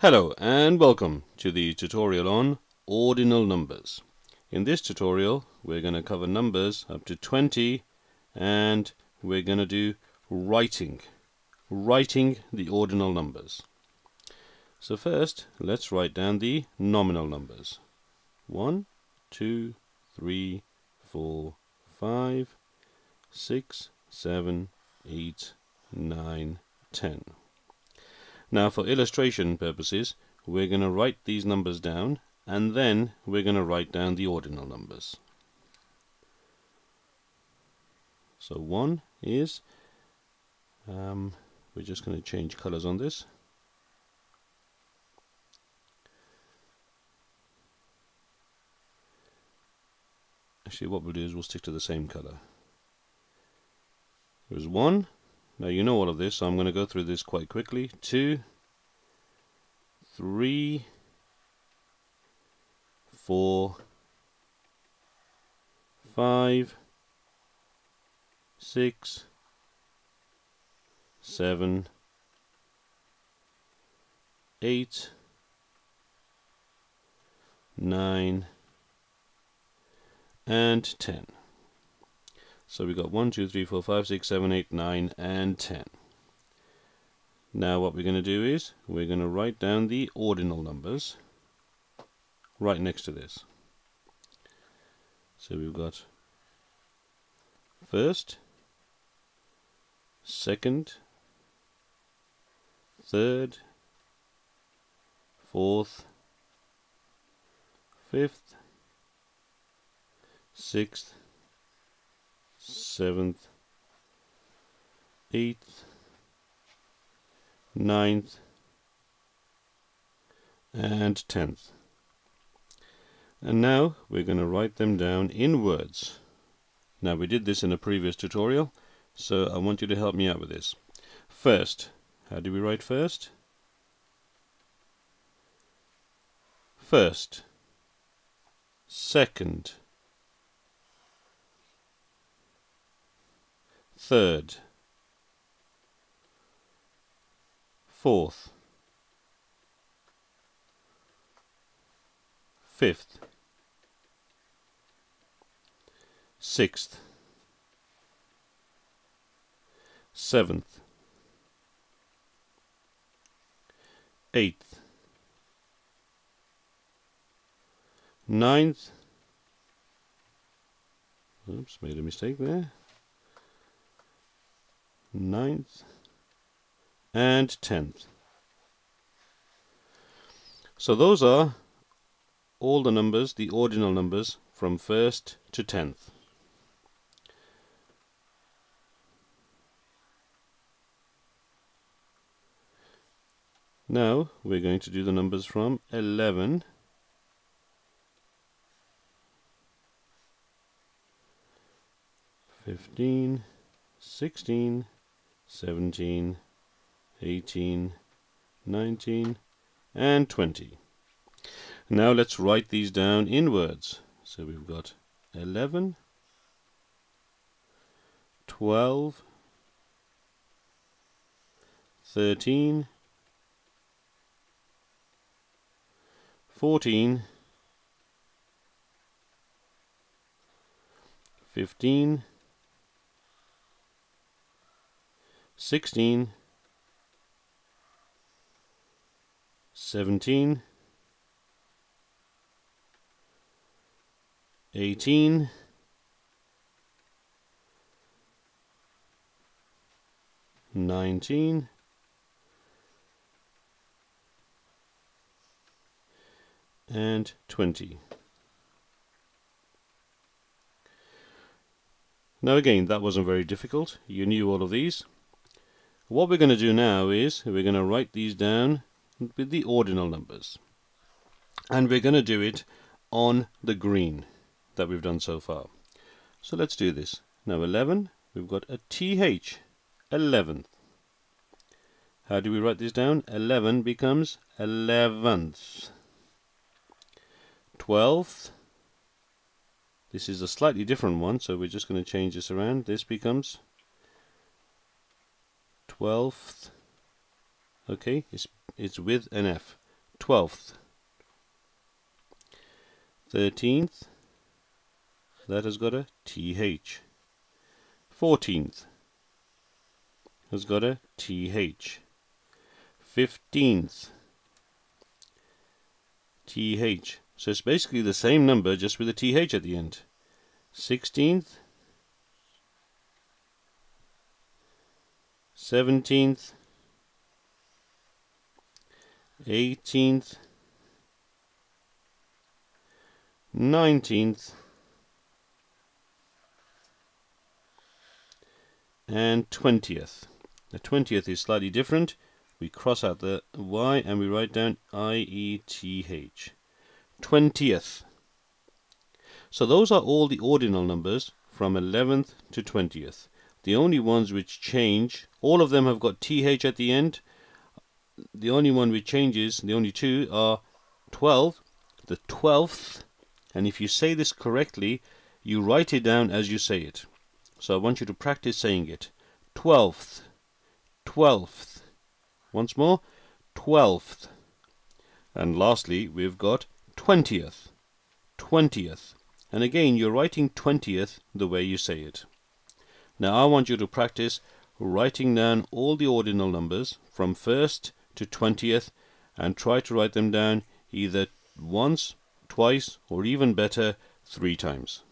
Hello and welcome to the tutorial on ordinal numbers. In this tutorial we're going to cover numbers up to 20 and we're going to do writing. Writing the ordinal numbers. So first let's write down the nominal numbers. 1, 2, 3, 4, 5, 6, 7, 8, 9, 10. Now for illustration purposes, we're going to write these numbers down and then we're going to write down the ordinal numbers. So 1 is, um, we're just going to change colors on this. Actually what we'll do is we'll stick to the same color. There's 1, now you know all of this, so I'm going to go through this quite quickly. Two, three, four, five, six, seven, eight, nine, and ten. So we've got 1, 2, 3, 4, 5, 6, 7, 8, 9, and 10. Now what we're going to do is we're going to write down the ordinal numbers right next to this. So we've got first, second, third, fourth, fifth, sixth, seventh, eighth, ninth, and tenth. And now we're going to write them down in words. Now we did this in a previous tutorial, so I want you to help me out with this. First, how do we write first? First, second, third, fourth, fifth, sixth, seventh, eighth, ninth, oops, made a mistake there, ninth, and tenth. So those are all the numbers, the ordinal numbers, from first to tenth. Now we're going to do the numbers from 11 15 16 17, 18, 19, and 20. Now let's write these down in words. So we've got 11, 12, 13, 14, 15, sixteen, seventeen, eighteen, nineteen, and 20. Now again, that wasn't very difficult. You knew all of these. What we're going to do now is we're going to write these down with the ordinal numbers. And we're going to do it on the green that we've done so far. So let's do this. Now 11, we've got a TH, 11th. How do we write this down? 11 becomes 11th. 12th, this is a slightly different one, so we're just going to change this around. This becomes 12th okay it's it's with an F 12th. 13th, that has got a TH. 14th has got a TH. 15th, TH. So it's basically the same number just with a TH at the end. 16th, 17th, 18th, 19th, and 20th. The 20th is slightly different. We cross out the Y and we write down I-E-T-H. 20th. So those are all the ordinal numbers from 11th to 20th. The only ones which change, all of them have got TH at the end. The only one which changes, the only two are 12, the 12th, and if you say this correctly, you write it down as you say it. So I want you to practice saying it. 12th, 12th. Once more, 12th. And lastly, we've got 20th, 20th. And again, you're writing 20th the way you say it. Now I want you to practice writing down all the ordinal numbers from 1st to 20th and try to write them down either once, twice, or even better, three times.